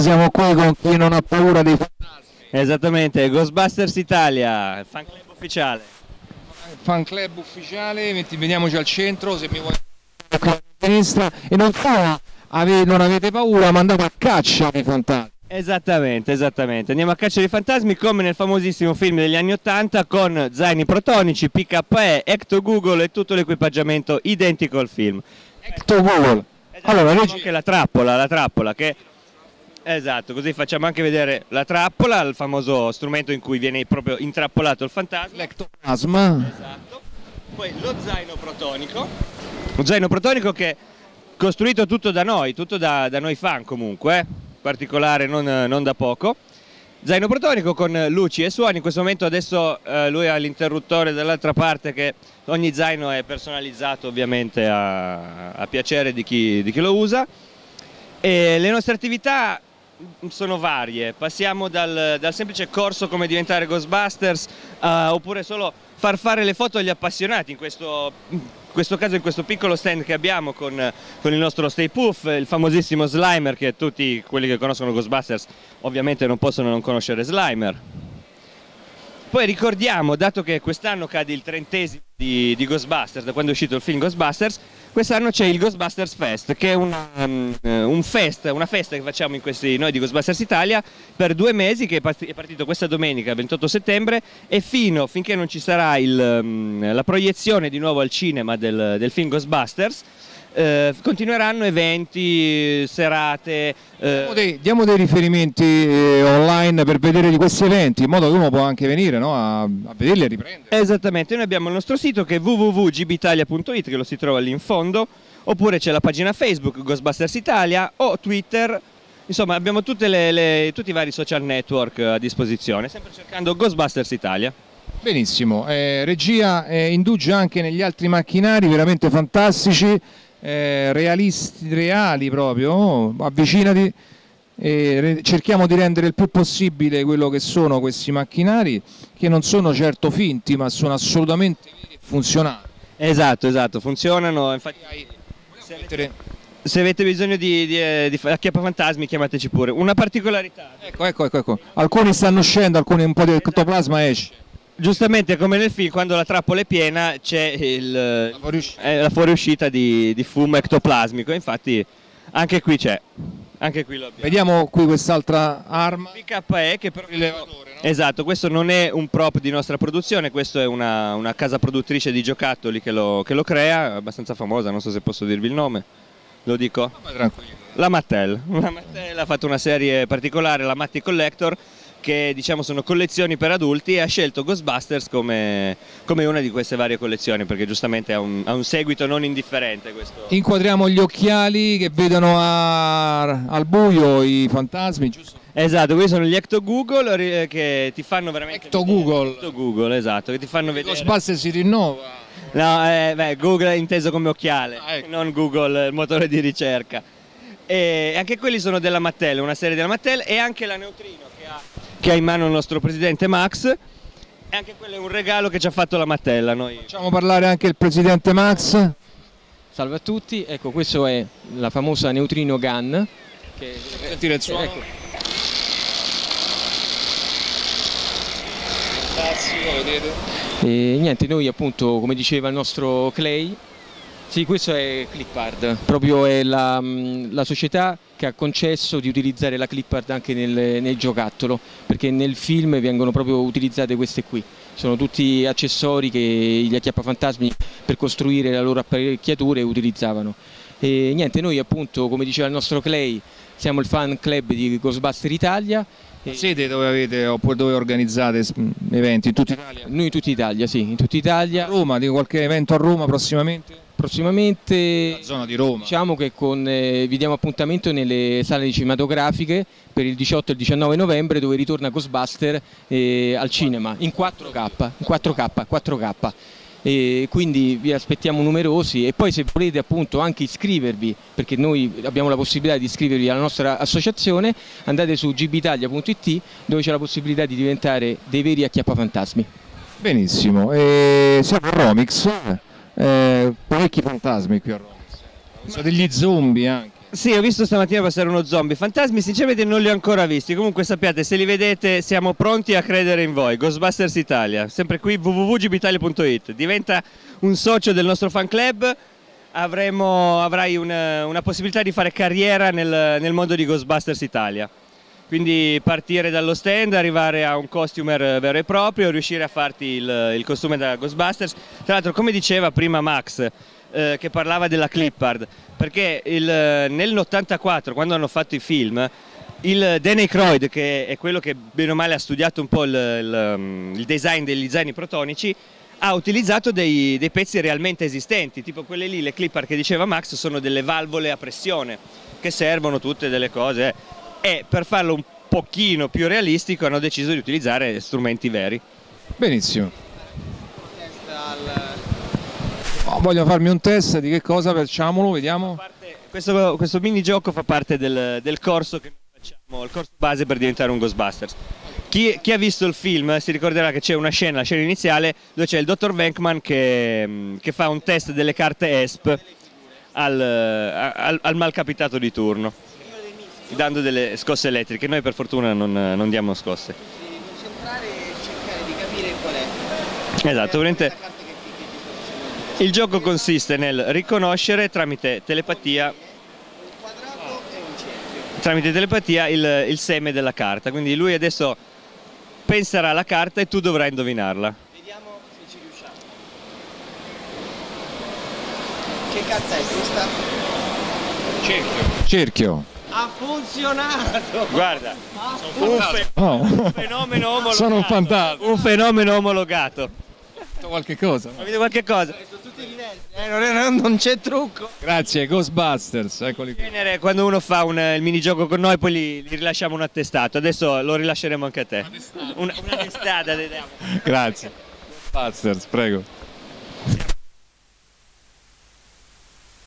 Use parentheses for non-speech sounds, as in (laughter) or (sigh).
siamo qui con chi non ha paura dei fantasmi. Esattamente, Ghostbusters Italia, fan club ufficiale. Fan club ufficiale, vediamoci al centro, se mi vuoi a sinistra e non fa ave, non avete paura, ma andate a caccia dei fantasmi. Esattamente, esattamente. Andiamo a caccia dei fantasmi come nel famosissimo film degli anni Ottanta con zaini protonici, PKE, Ecto Google e tutto l'equipaggiamento identico al film. Ecto Google. Esatto, allora, anche la trappola, la trappola che Esatto, così facciamo anche vedere la trappola, il famoso strumento in cui viene proprio intrappolato il fantasma. L'ectoplasma. Esatto. Poi lo zaino protonico, un zaino protonico che è costruito tutto da noi, tutto da, da noi fan comunque, eh? particolare non, non, da poco. Zaino protonico con luci e suoni, in questo momento adesso eh, lui ha l'interruttore dall'altra parte che ogni zaino è personalizzato ovviamente a, a piacere di chi, di chi lo usa. E le nostre attività sono varie, passiamo dal, dal, semplice corso come diventare Ghostbusters uh, oppure solo far fare le foto agli appassionati, in questo, in questo caso in questo piccolo stand che abbiamo con, con, il nostro Stay Puff, il famosissimo Slimer che tutti quelli che conoscono Ghostbusters ovviamente non possono non conoscere Slimer. Poi ricordiamo, dato che quest'anno cade il trentesimo di, di, Ghostbusters, da quando è uscito il film Ghostbusters, quest'anno c'è il Ghostbusters Fest, che è una, um, un fest, una festa che facciamo questi, noi di Ghostbusters Italia per due mesi, che è partito questa domenica, 28 settembre, e fino, finché non ci sarà il, um, la proiezione di nuovo al cinema del, del film Ghostbusters, eh, continueranno eventi, serate. Eh. Diamo, dei, diamo, dei, riferimenti eh, online per vedere di questi eventi, in modo che uno può anche venire no? a, a, vederli e riprendere. Esattamente, noi abbiamo il nostro sito che è www.gbitalia.it che lo si trova lì in fondo, oppure c'è la pagina Facebook Ghostbusters Italia o Twitter. Insomma, abbiamo le, le, tutti i vari social network a disposizione, sempre cercando Ghostbusters Italia. Benissimo, eh, regia eh, indugia anche negli altri macchinari veramente fantastici eh, realisti, reali proprio, oh, avvicinati e cerchiamo di rendere il più possibile quello che sono questi macchinari che non sono certo finti ma sono assolutamente funzionali. Esatto, esatto, funzionano, infatti se avete, se avete bisogno di, di, eh, di acchiappafantasmi chiamateci pure. Una particolarità. Ecco, ecco, ecco, ecco. alcuni stanno uscendo, alcuni un po' di ectoplasma esce giustamente come nel film quando la trappola è piena c'è la fuoriuscita, eh, la fuoriuscita di, di, fumo ectoplasmico. Infatti anche qui c'è. Anche qui lo abbiamo. Vediamo qui quest'altra arma. PKE che però rilevatore no? esatto questo non è un prop di nostra produzione questo è una, una casa produttrice di giocattoli che lo, che lo, crea abbastanza famosa non so se posso dirvi il nome. Lo dico? la Mattel. La Mattel ha fatto una serie particolare la Matti Collector che diciamo sono collezioni per adulti e ha scelto Ghostbusters come, come una di queste varie collezioni perché giustamente ha un, ha un, seguito non indifferente questo. Inquadriamo gli occhiali che vedono a, al buio i fantasmi, giusto? Esatto, questi sono gli Ecto Google che ti fanno veramente Ecto Google. Ecto Google, esatto, che ti fanno vedere. Ghostbusters si rinnova. No, eh, beh, Google è inteso come occhiale, ah, ecco. non Google, il motore di ricerca. E anche quelli sono della Mattel, una serie della Mattel e anche la Neutrino che ha in mano il nostro presidente Max e anche quello è un regalo che ci ha fatto la Mattella. Noi. Facciamo parlare anche il presidente Max. Salve a tutti, ecco questo è la famosa Neutrino Gun. Che... Sentire il suono. Ecco. Fantastico, vedete? E niente, noi appunto, come diceva il nostro Clay, sì, questo è Clipart, proprio è la, la, società che ha concesso di utilizzare la Clipart anche nel, nel, giocattolo, perché nel film vengono proprio utilizzate queste qui. Sono tutti accessori che gli acchiappafantasmi per costruire le loro apparecchiature utilizzavano. E niente, noi appunto, come diceva il nostro Clay, siamo il fan club di Ghostbuster Italia. Siete dove avete oppure dove organizzate eventi? In tutta Italia? Noi in tutta Italia, sì, in tutta Italia. A Roma, di qualche evento a Roma prossimamente? Prossimamente la zona di Roma. diciamo che con, eh, vi diamo appuntamento nelle sale cinematografiche per il 18 e il 19 novembre dove ritorna Ghostbuster eh, al cinema in 4K, in 4K, 4K. E quindi vi aspettiamo numerosi e poi se volete appunto anche iscrivervi perché noi abbiamo la possibilità di iscrivervi alla nostra associazione andate su gbitalia.it dove c'è la possibilità di diventare dei veri acchiappafantasmi benissimo e siamo a Romix eh, parecchi fantasmi qui a Roma. Sono degli zombie anche. Sì, ho visto stamattina passare uno zombie. Fantasmi sinceramente non li ho ancora visti. Comunque sappiate, se li vedete siamo pronti a credere in voi. Ghostbusters Italia, sempre qui www.gbitalia.it. Diventa un socio del nostro fan club. Avremo, avrai una, una possibilità di fare carriera nel, nel mondo di Ghostbusters Italia. Quindi partire dallo stand, arrivare a un costumer vero e proprio, riuscire a farti il, il costume da Ghostbusters. Tra l'altro, come diceva prima Max, eh, che parlava della clipart, perché il, nel 84, quando hanno fatto i film, il Danny Croyd, che è quello che bene o male ha studiato un po' il, il, il design degli zaini protonici, ha utilizzato dei, dei, pezzi realmente esistenti, tipo quelle lì, le clipper che diceva Max, sono delle valvole a pressione che servono tutte delle cose e per farlo un pochino più realistico hanno deciso di utilizzare strumenti veri. Benissimo. Oh, voglio farmi un test di che cosa, facciamolo, vediamo. Questo, questo minigioco fa parte del, del corso che facciamo, il corso base per diventare un Ghostbusters. Chi, chi, ha visto il film si ricorderà che c'è una scena, la scena iniziale, dove c'è il dottor Venkman che, che, fa un test delle carte ESP al, al, al malcapitato di turno dando delle scosse elettriche. Noi per fortuna non, non diamo scosse. Devi concentrare e cercare di capire qual è. Esatto, veramente. Il gioco consiste nel riconoscere tramite telepatia tramite telepatia il, il, seme della carta. Quindi lui adesso penserà alla carta e tu dovrai indovinarla. Vediamo se ci riusciamo. Che carta è questa? Cerchio. Cerchio. Ha funzionato! Guarda, un, fe oh. un, fenomeno (laughs) omologato. Sono un fantasma. Un fenomeno omologato. Qualche cosa? Ho visto qualche cosa? Sono tutti diversi, eh? non, c'è trucco. Grazie, Ghostbusters, eccoli qui. In genere quando uno fa un, il minigioco con noi poi gli, gli, rilasciamo un attestato, adesso lo rilasceremo anche a te. Una, una testata. Grazie. Ghostbusters, prego.